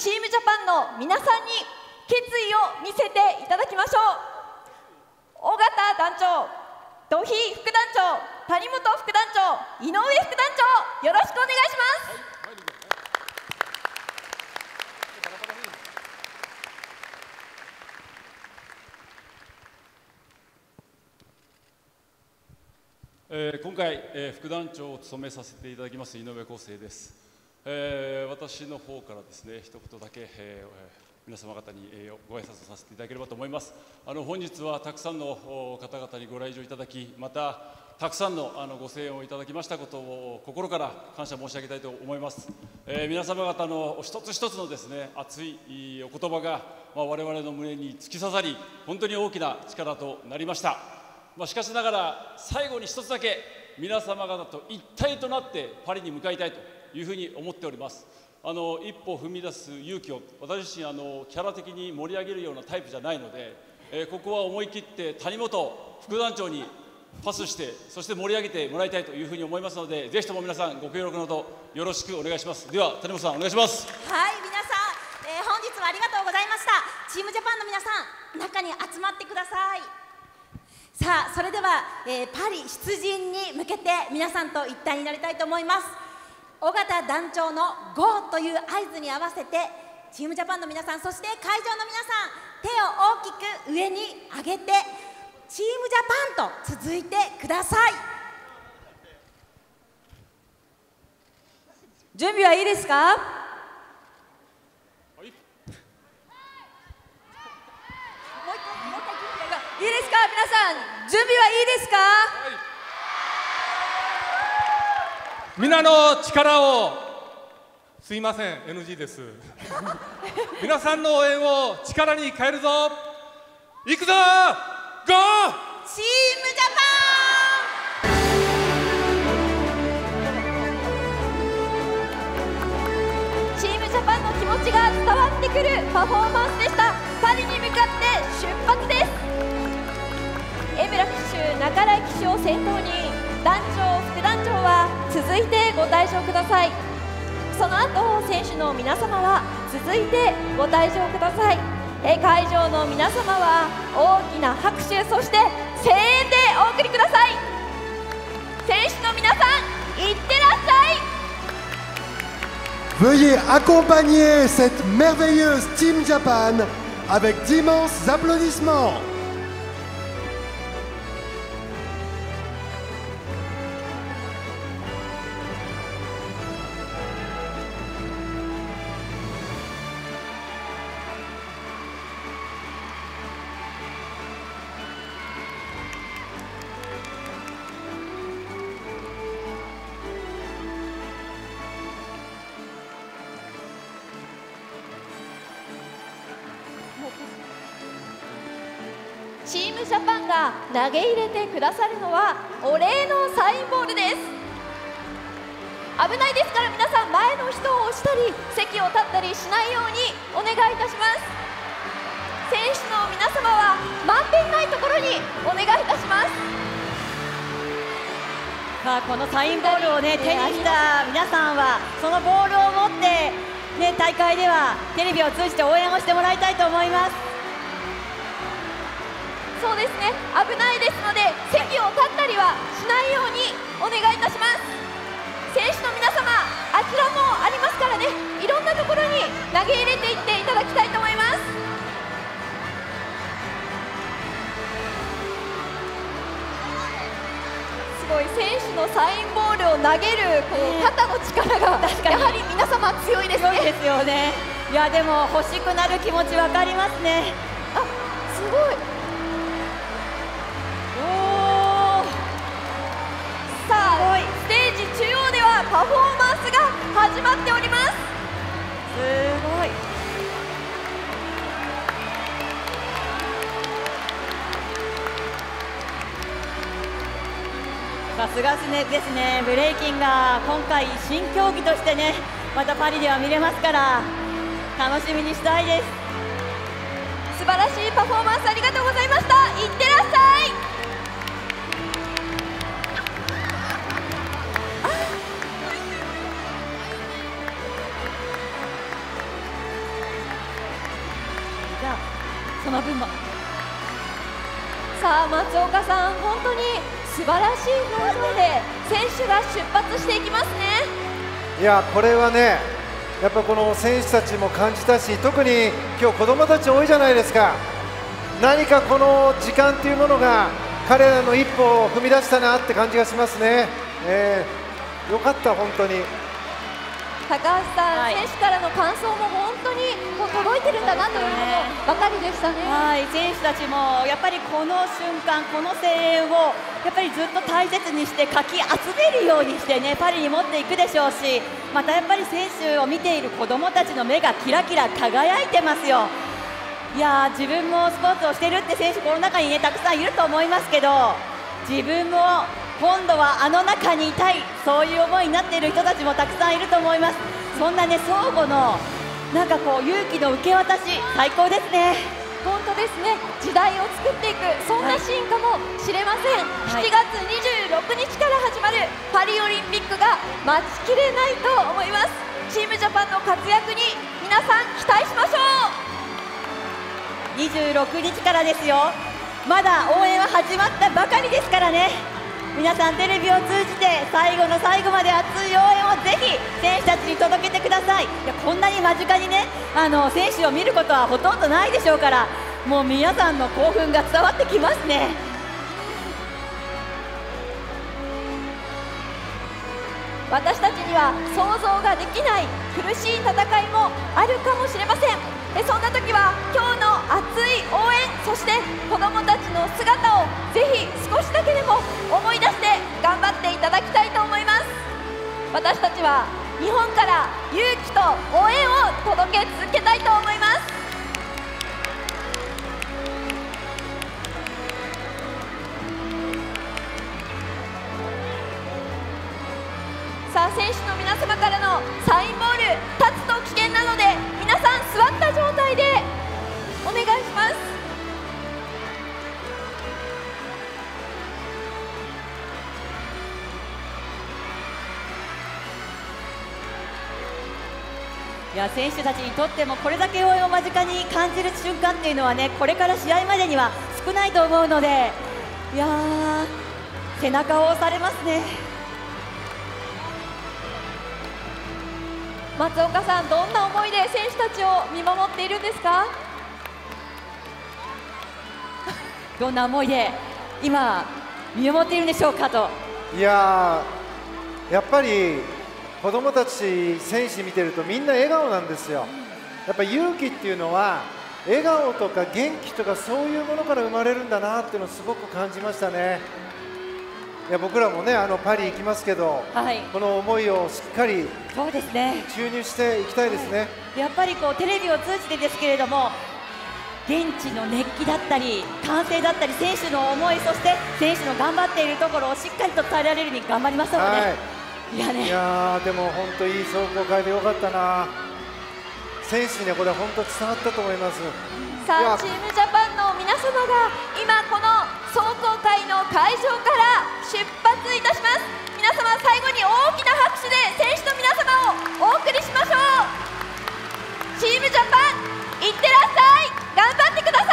チームジャパンの皆さんに決意を見せていただきましょう尾形団長土肥副団長谷本副団長井上副団長よろしくお願いしますえー、今回、えー、副団長を務めさせていただきます井上康生です、えー、私の方からですね一言だけ、えー、皆様方に、えー、ご挨拶させていただければと思います。あの本日はたくさんの方々にご来場いただきまたたくさんのあのご声援をいただきましたことを心から感謝申し上げたいと思います、えー、皆様方の一つ一つのですね熱いお言葉が、まあ、我々の胸に突き刺さり本当に大きな力となりました。まあ、しかしながら最後に一つだけ皆様方と一体となってパリに向かいたいというふうに思っております。あの一歩踏み出す勇気を私自身あのキャラ的に盛り上げるようなタイプじゃないので、えー、ここは思い切って谷本副団長にパスしてそして盛り上げてもらいたいというふうに思いますのでぜひとも皆さんご協力のほよろしくお願いします。では谷本さんお願いします。はい皆さん、えー、本日はありがとうございました。チームジャパンの皆さん中に集まってください。さあそれでは、えー、パリ出陣に向けて皆さんと一体になりたいと思います。尾形団長の GO という合図に合わせてチームジャパンの皆さんそして会場の皆さん手を大きく上に上げてチームジャパンと続いてください。準備はいいですか？いいですか？皆さん準備はいいですか、皆の力を。すいません NG です。皆さんの応援を力に変えるぞ。いくぞ！ゴー！チームジャパン。チームジャパンの気持ちが伝わってくるパフォーマンスでした。パリに向かって出発です。江村騎手、中良騎手を先頭に団長、副団長は続いてご退場ください。その後選手の皆様は続いてご退場ください。え会場の皆様は大きな拍手そして声援でお送りください。選手の皆さんいってらっしゃい。Veuillez accompagner cette merveilleuse Team Japan avec d'immenses applaudissements. ムジャパンが投げ入れてくださるのはお礼のサインボールです。危ないですから皆さん前の人を押したり席を立ったりしないようにお願いいたします。選手の皆様はまんべんないところにお願いいたします。さあこのサインボールをね手にした皆さんはそのボールを持ってね大会ではテレビを通じて応援をしてもらいたいと思います。そうですね。危ないですので席を立ったりはしないようにお願いいたします。選手の皆様あちらもありますからね。いろんなところに投げ入れていっていただきたいと思います。すごい選手のサインボールを投げるこの肩の力がやはり皆様強いですね。ですよね。いやでも欲しくなる気持ち分かりますね。あすごい始まっております。すごい。さすがですねブレイキンが今回新競技としてねまたパリでは見れますから楽しみにしたいです。素晴らしいパフォーマンスありがとうございました。いってらっしゃいその分もさあ松岡さん本当に素晴らしい表情で選手が出発していきますね。いやこれはねやっぱこの選手たちも感じたし特に今日子供たち多いじゃないですか。何かこの時間っていうものが彼らの一歩を踏み出したなって感じがしますね、えー、よかった本当に。高橋さん、はい選手からの感想も本当にこう届いてるんだなというものばかりでしたね。はい選手たちもやっぱりこの瞬間、この声援をやっぱりずっと大切にしてかき集めるようにしてねパリに持っていくでしょうしまたやっぱり選手を見ている子どもたちの目がキラキラ輝いてますよ。いやー自分もスポーツをしてるって選手この中にねたくさんいると思いますけど自分も今度はあの中にいたいそういう思いになっている人たちもたくさんいると思います。そんなね相互のなんかこう勇気の受け渡し最高ですね。本当ですね。時代を作っていくそんなシーンかもしれません、はい。7月26日から始まるパリオリンピックが待ちきれないと思います。チームジャパンの活躍に皆さん期待しましょ26日からですよ。まだ応援は始まったばかりですからね皆さんテレビを通じて最後の最後まで熱い応援をぜひ選手たちに届けてください。いやこんなに間近にねあの選手を見ることはほとんどないでしょうからもう皆さんの興奮が伝わってきますね。私たちには想像ができない苦しい戦いもあるかもしれません。えそんな時は今日の熱い応援そして子どもたちの姿をぜひ少しだけでも思い出して頑張っていただきたいと思います。私たちは日本から勇気と応援を届け続けたいと思います。さあ選手の皆様からのサインボール立つと危険なので皆さん座ったお願いします。いや選手たちにとってもこれだけ応援を間近に感じる瞬間っていうのはねこれから試合までには少ないと思うのでいやー背中を押されますね。松岡さんどんな思いで選手たちを見守っているんですか？どんな思いで今見守っているんでしょうかと。いやーやっぱり子供たち選手見てるとみんな笑顔なんですよ。やっぱ勇気っていうのは笑顔とか元気とかそういうものから生まれるんだなっていうのをすごく感じましたね。いや僕らもねあのパリ行きますけどはい。この思いをしっかりそうですね。注入していきたいですね、やっぱりこうテレビを通じてですけれども現地の熱気だったり歓声だったり選手の思いそして選手の頑張っているところをしっかりと伝えられるように頑張りましょうね、はい。い、やね。いやーでも本当いい壮行会でよかったな。選手にはこれ本当伝わったと思います。さあチームジャパンの皆様が今この壮行会の会場から出発いたします。皆様最後に大きな拍手で選手の皆様をお送りしましょう。チームジャパンいってらっしゃい頑張ってください。